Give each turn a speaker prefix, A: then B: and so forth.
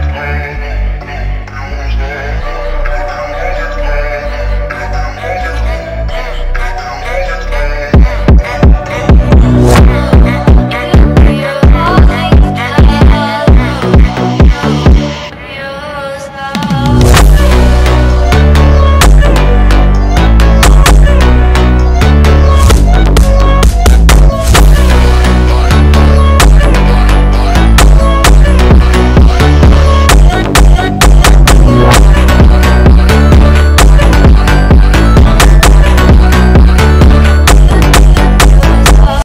A: that pain.